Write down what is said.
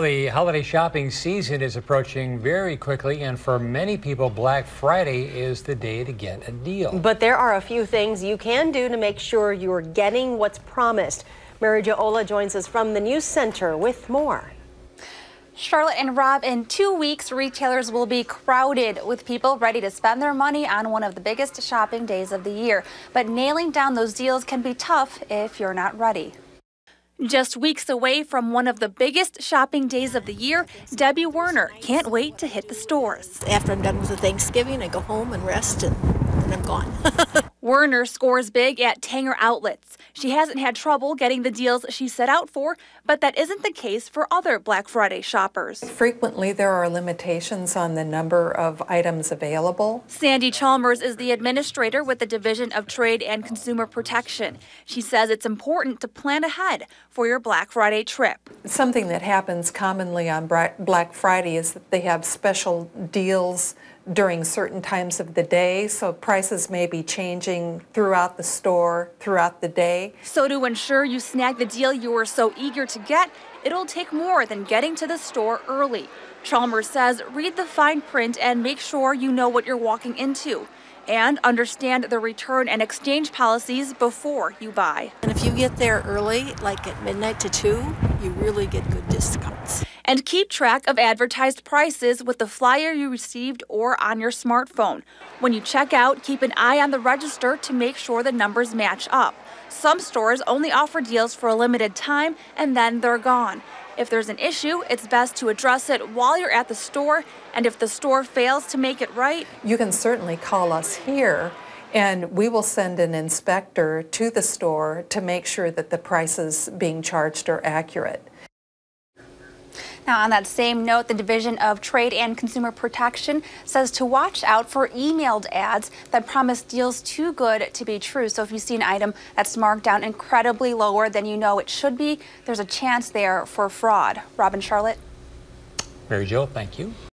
The holiday shopping season is approaching very quickly, and for many people, Black Friday is the day to get a deal. But there are a few things you can do to make sure you're getting what's promised. Mary Jo Ola joins us from the News Center with more. Charlotte and Rob, in two weeks, retailers will be crowded with people ready to spend their money on one of the biggest shopping days of the year. But nailing down those deals can be tough if you're not ready. Just weeks away from one of the biggest shopping days of the year, Debbie Werner can't wait to hit the stores. After I'm done with the Thanksgiving, I go home and rest and then I'm gone. Werner scores big at Tanger Outlets. She hasn't had trouble getting the deals she set out for, but that isn't the case for other Black Friday shoppers. Frequently, there are limitations on the number of items available. Sandy Chalmers is the administrator with the Division of Trade and Consumer Protection. She says it's important to plan ahead for your Black Friday trip. Something that happens commonly on Black Friday is that they have special deals during certain times of the day, so prices may be changing throughout the store, throughout the day. So to ensure you snag the deal you were so eager to get, it'll take more than getting to the store early. Chalmers says read the fine print and make sure you know what you're walking into and understand the return and exchange policies before you buy. And if you get there early, like at midnight to 2, you really get good discounts. And keep track of advertised prices with the flyer you received or on your smartphone. When you check out, keep an eye on the register to make sure the numbers match up. Some stores only offer deals for a limited time and then they're gone. If there's an issue, it's best to address it while you're at the store, and if the store fails to make it right, you can certainly call us here and we will send an inspector to the store to make sure that the prices being charged are accurate. Now, on that same note, the Division of Trade and Consumer Protection says to watch out for emailed ads that promise deals too good to be true. So if you see an item that's marked down incredibly lower than you know it should be, there's a chance there for fraud. Robin Charlotte. Mary Jo, thank you.